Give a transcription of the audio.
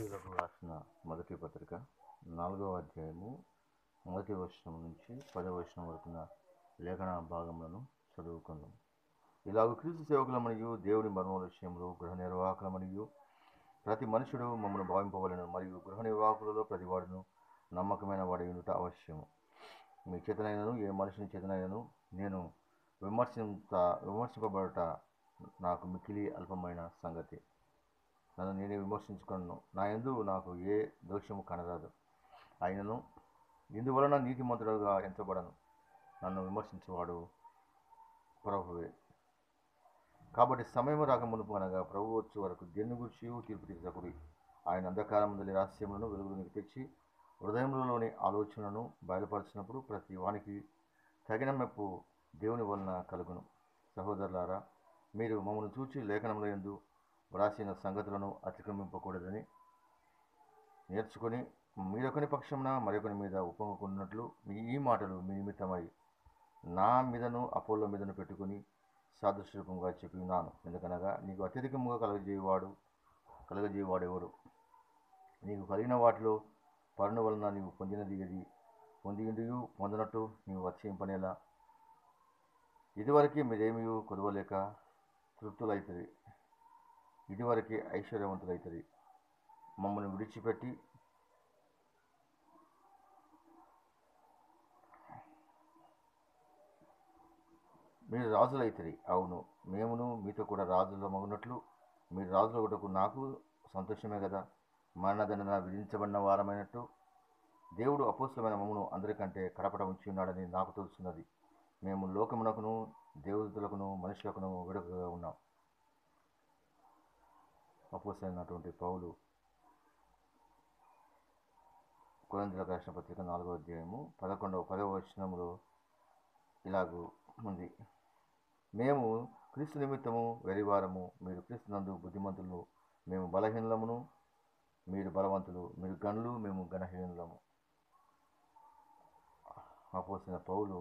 కొరింథీయులకు రాసిన మొదటి పత్రిక నాలుగవ అధ్యాయము మొదటి వచనం నుంచి పదవ వచనం వరకున్న లేఖన భాగములను చదువుకుందాం. ఇలాగ క్రీస్తు సేవకులమనియు దేవుని మర్మముల విషయంలో గృహ నిర్వాహకులమనియు ప్రతి మనుషుడు మమ్మల్ని భావింపవలను మరియు గృహ నిర్వాహకులలో ప్రతి వాడును నమ్మకమైన వాడి ఉండుట అవశ్యము మీ చేతనైనను ఏ మనుషుని చేతనైనను నేను విమర్శింత విమర్శింపబడట నాకు మిక్కిలి అల్పమైన సంగతి. నన్ను నేనే విమర్శించుకున్నాను నా యందు నాకు ఏ దోషము కనరాదు. ఆయనను ఇందువలన నీతిమంతుడుగా ఎంచబడను. నన్ను విమర్శించేవాడు ప్రభువే. కాబట్టి సమయం రాకమునుపు అనగా ప్రభు వచ్చే వరకు దేని గురించి తీర్పు తీర్చకుడి. ఆయన అంధకారముందలి రహస్యములను వెలుగులోనికి తెచ్చి హృదయంలోని ఆలోచనలను బయలుపరిచినప్పుడు ప్రతి వానికి తగిన మెప్పు దేవుని వలన కలుగును. సహోదరులారా మీరు మమ్మల్ని చూచి లేఖనంలో ఎందు వ్రాసిన సంగతులను అతిక్రమింపకూడదని నేర్చుకొని మీరొకని పక్షమున మరొకని మీద ఉప్పొంగుకున్నట్లు మీ ఈ మాటలు మీ నిమిత్తమై నా మీదను అపోలో మీదను పెట్టుకుని సాదృశ్యరూపంగా చెప్పి ఉన్నాను ఎందుకనగా నీకు అత్యధికముగా కలగజేయవాడు కలగజేయవాడు ఎవరు? నీకు కలిగిన వాటిలో పరుణ వలన నీవు పొందినది ఏది? పొందిండియు పొందినట్టు నీవు అతిశయింపనేలా ఇదివరకే మీరేమీ కొదవలేక తృప్తులైతుంది ఇదివరకే ఐశ్వర్యవంతులైతుంది మమ్మల్ని విడిచిపెట్టి మీరు రాజులైతుంది అవును మేమును మీతో కూడా రాజుల మగునట్లు మీరు రాజుల ఒకటకు నాకు సంతోషమే కదా మరణదండన విధించబడిన వారమైనట్టు దేవుడు అపోస్తమైన మమ్మను అందరికంటే కడపడ ఉంచి ఉన్నాడని నాకు తెలుస్తున్నది మేము లోకమునకును దేవతలకును మనుషులకును విడకగా ఉన్నాం. అపోసైనటువంటి పౌలు కొరందులకు రాసిన పత్రిక నాలుగో అధ్యాయము పదకొండవ పదవ వచనంలో ఇలాగూ ఉంది. మేము క్రీస్తు నిమిత్తము వెరివారము మీరు క్రీస్తు నందు బుద్ధిమంతులు మేము బలహీనలమును మీరు బలవంతులు మీరు గనులు మేము గణహీనులము అపోసిన పౌలు